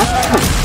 Let's go.